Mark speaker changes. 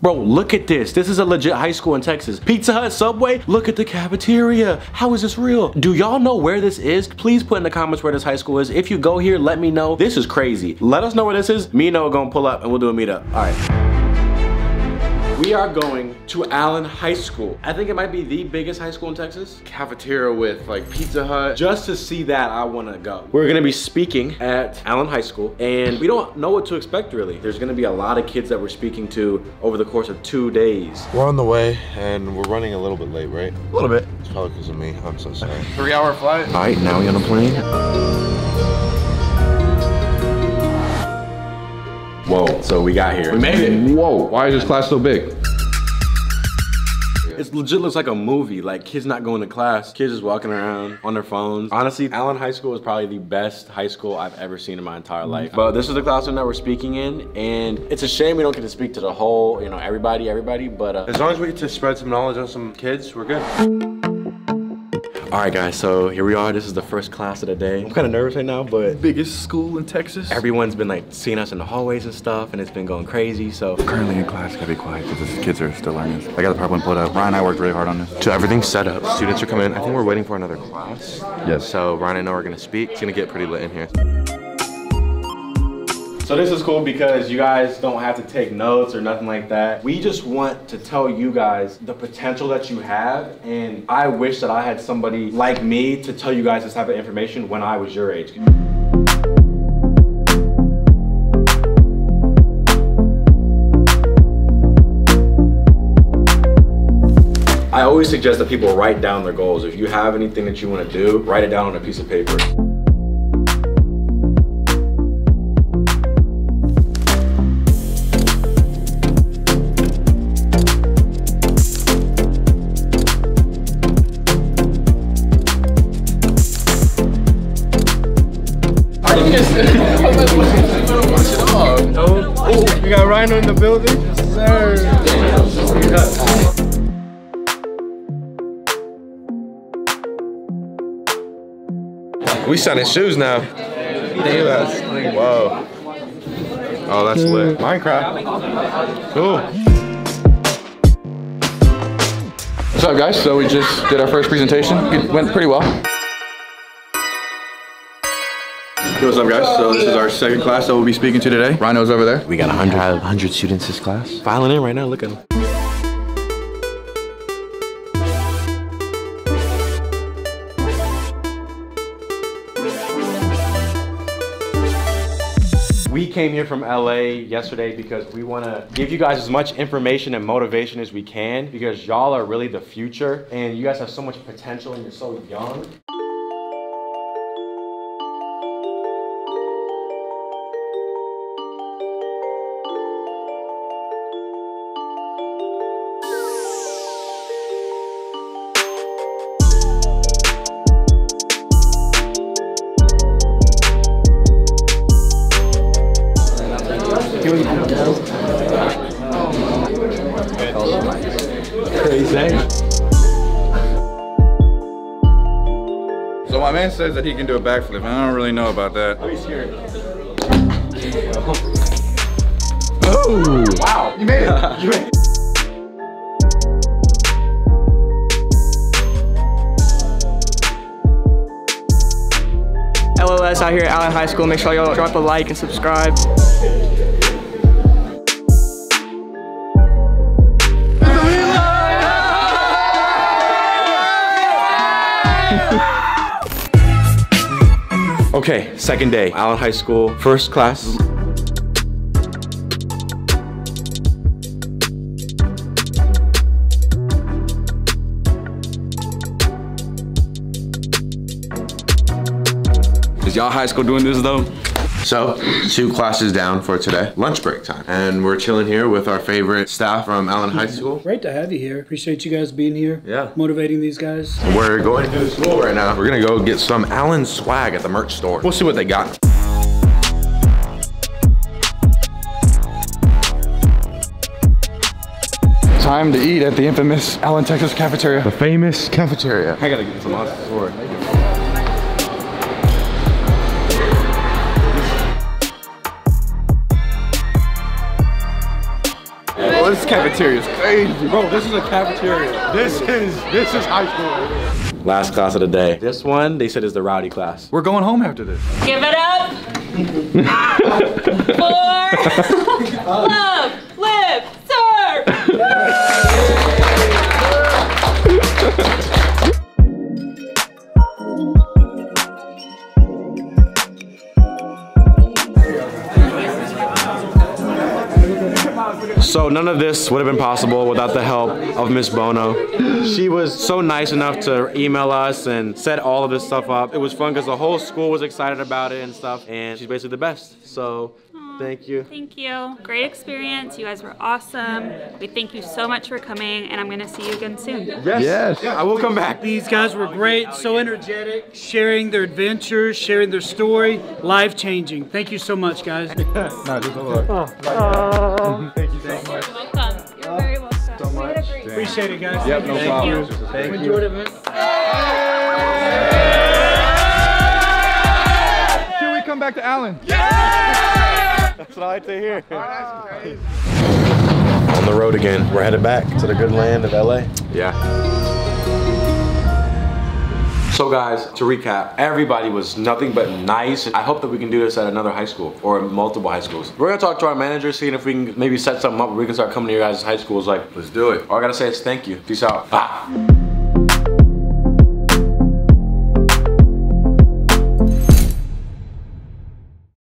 Speaker 1: Bro, look at this. This is a legit high school in Texas. Pizza Hut, Subway, look at the cafeteria. How is this real? Do y'all know where this is? Please put in the comments where this high school is. If you go here, let me know. This is crazy. Let us know where this is. Me and Noah gonna pull up and we'll do a meetup. All right. We are going to Allen High School. I think it might be the biggest high school in Texas. Cafeteria with like Pizza Hut. Just to see that, I wanna go. We're gonna be speaking at Allen High School and we don't know what to expect really. There's gonna be a lot of kids that we're speaking to over the course of two days.
Speaker 2: We're on the way and we're running a little bit late, right?
Speaker 1: A little bit.
Speaker 2: It's probably because of me. I'm so sorry.
Speaker 3: Three hour flight.
Speaker 1: All right, now we on a plane. Whoa, so we got here. We made it.
Speaker 3: Whoa, why is this class so big?
Speaker 1: It legit looks like a movie. Like kids not going to class, kids just walking around on their phones. Honestly, Allen High School is probably the best high school I've ever seen in my entire life. But this is the classroom that we're speaking in, and it's a shame we don't get to speak to the whole, you know, everybody, everybody. But uh,
Speaker 2: As long as we get to spread some knowledge on some kids, we're good.
Speaker 1: All right, guys. So here we are. This is the first class of the day. I'm kind of nervous right now, but
Speaker 4: biggest school in Texas.
Speaker 1: everyone's been like seeing us in the hallways and stuff, and it's been going crazy. So
Speaker 4: Currently in class, gotta be quiet because the kids are still learning. I got the PowerPoint pulled up. Ryan and I worked really hard on this.
Speaker 1: So everything's set up. Students are coming in. I think we're waiting for another class.
Speaker 4: Yes.
Speaker 1: So Ryan and I are gonna speak. It's gonna get pretty lit in here. So this is cool because you guys don't have to take notes or nothing like that. We just want to tell you guys the potential that you have. And I wish that I had somebody like me to tell you guys this type of information when I was your age. I always suggest that people write down their goals. If you have anything that you want to do, write it down on a piece of paper.
Speaker 3: We got Rhino in the building. Yes, sir.
Speaker 2: We signing shoes now. Whoa. Oh, that's lit. Minecraft. Cool.
Speaker 3: What's up, guys? So we just did our first presentation. It went pretty well.
Speaker 2: What's up, guys? So this is our second class that we'll be speaking to today.
Speaker 3: Rhino's over there.
Speaker 1: We got 100, 100 students this class. Filing in right now, look at them. We came here from LA yesterday because we want to give you guys as much information and motivation as we can because y'all are really the future and you guys have so much potential and you're so young.
Speaker 3: So my man says that he can do a backflip, and I don't really know about that. Oh! Wow! You made it! You made it!
Speaker 5: LLS out here at Allen High School. Make sure y'all drop a like and subscribe.
Speaker 1: Okay, second day, Allen High School, first class.
Speaker 3: Is y'all high school doing this though?
Speaker 2: So, two classes down for today. Lunch break time. And we're chilling here with our favorite staff from Allen High School.
Speaker 6: Great to have you here. Appreciate you guys being here.
Speaker 2: Yeah.
Speaker 6: Motivating these guys.
Speaker 2: We're going to the school right now. We're gonna go get some Allen swag at the merch store. We'll see what they got.
Speaker 3: Time to eat at the infamous Allen, Texas cafeteria.
Speaker 2: The famous cafeteria.
Speaker 1: I gotta get some on
Speaker 3: this cafeteria is crazy.
Speaker 1: Bro, this is a cafeteria. This is this is high school. Last class of the day. This one, they said is the rowdy class.
Speaker 3: We're going home after this.
Speaker 7: Give it up for love, live, serve.
Speaker 1: So none of this would have been possible without the help of Miss Bono. She was so nice enough to email us and set all of this stuff up. It was fun because the whole school was excited about it and stuff, and she's basically the best. So thank you.
Speaker 8: Thank you. Great experience. You guys were awesome. We thank you so much for coming, and I'm going to see you again soon.
Speaker 1: Yes. Yes. I will come back.
Speaker 6: These guys were great, so energetic, sharing their adventures, sharing their story, life changing. Thank you so much, guys.
Speaker 3: Nah, just hold on.
Speaker 8: Welcome. You're very welcome. So much.
Speaker 6: Appreciate it, guys.
Speaker 3: Yep, no problem.
Speaker 6: Thank you. Enjoyed it, man.
Speaker 3: Can we come back to Allen?
Speaker 1: That's what I like to hear. Oh, On the road again. We're headed back to the good land of LA.
Speaker 2: Yeah.
Speaker 1: So guys, to recap, everybody was nothing but nice. I hope that we can do this at another high school or multiple high schools. We're gonna talk to our manager, seeing if we can maybe set something up where we can start coming to your guys' high schools. Like,
Speaker 2: Let's do it.
Speaker 1: all I gotta say is thank you. Peace out. Bye.